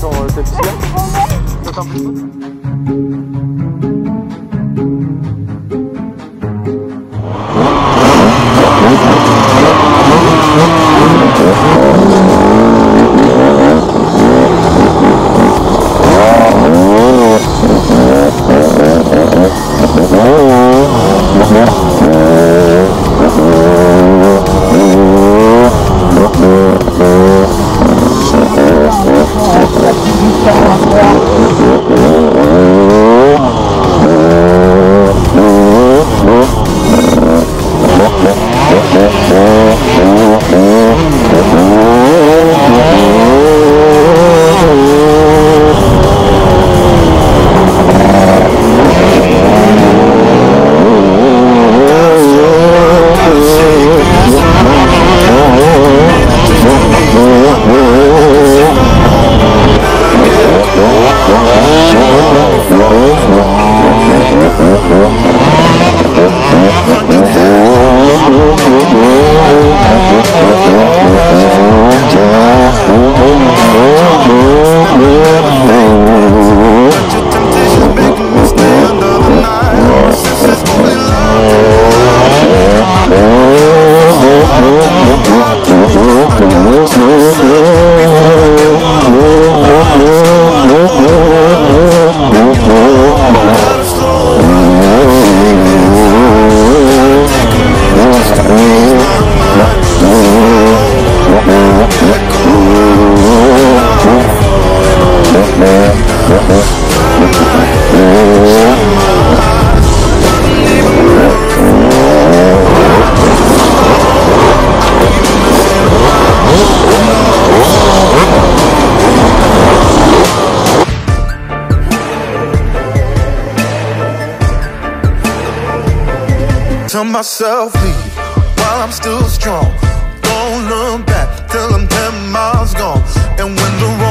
sur celle-ci. Tell myself leave while I'm still strong. Don't look back till I'm 10 miles gone.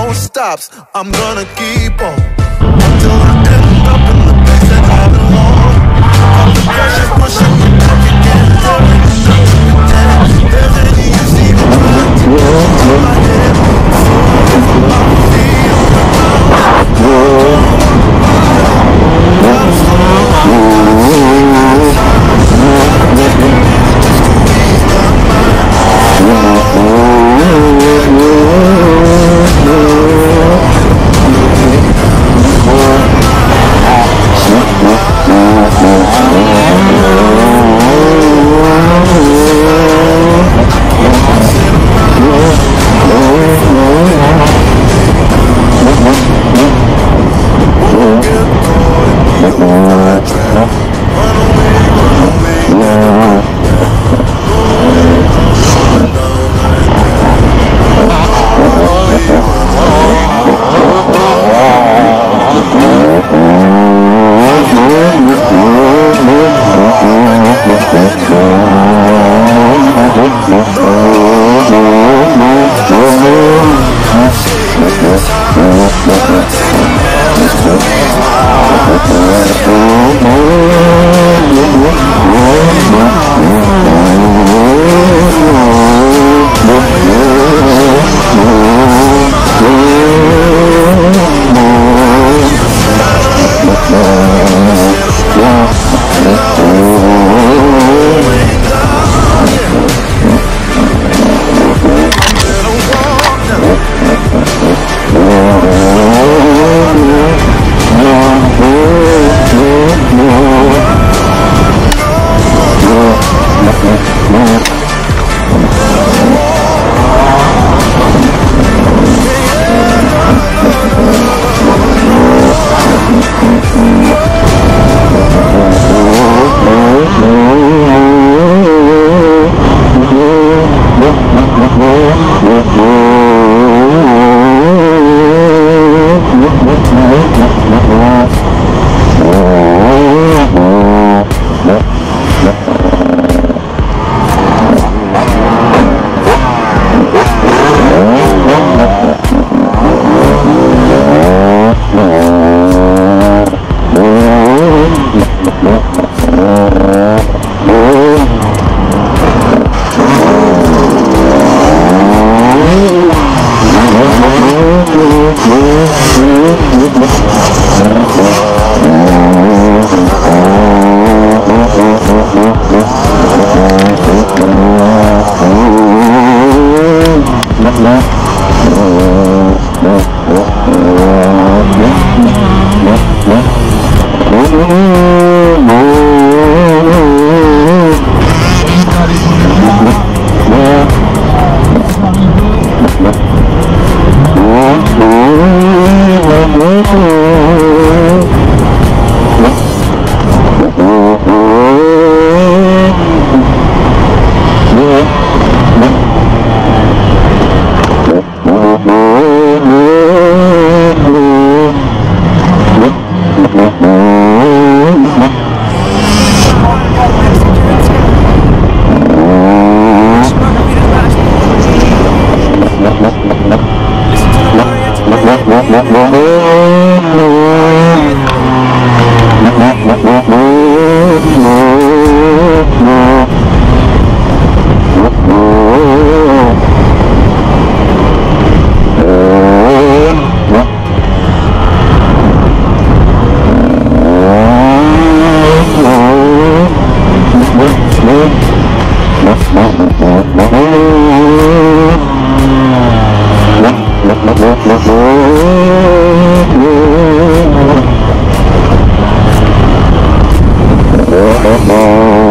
The road stops, I'm gonna keep on. Until I end up in the place that I belong. All Bongo. Bongo. Oh,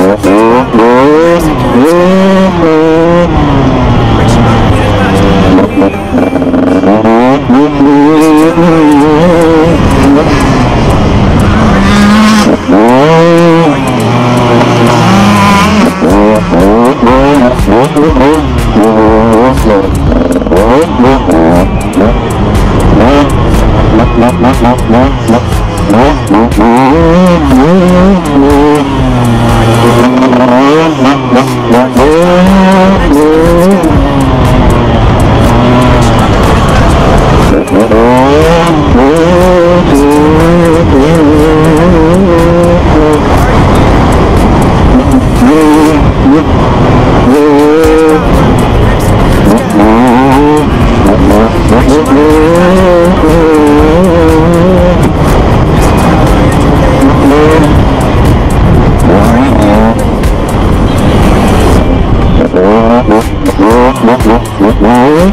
Thank you. Mm-hmm.